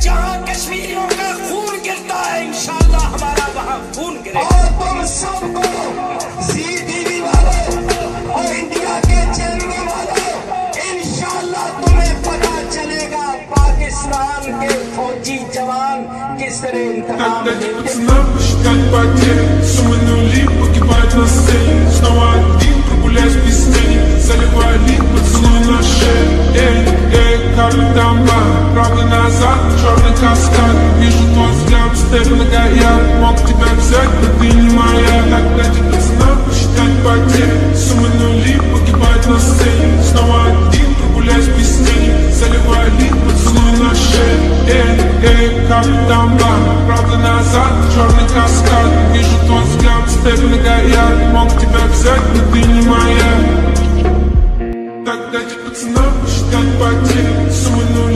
जहाँ कश्मीरियों का खून गिरता है इंशाल्लाह हमारा वहाँ खून गिरेगा और तुम सबको जी टीवी वाले इंडिया के चैनल वाले इंशाल्लाह तुम्हें पता चलेगा पाकिस्तान के फौजी जवान किस эй, как там бар Правый назад, черный каскад Вижу твой взгляд, степ многояд Мог тебя взять, но ты не моя Тогда не пацанам посчитать потери Суммы нули погибать на сцене Снова один прогуляюсь без тени Заливаю лик, поцелуй на шею Эй, эй, как там бар Правда назад, черный каскад Вижу твой взгляд, степ многояд Мог тебя взять, но ты не Stadt bei Tim zu null.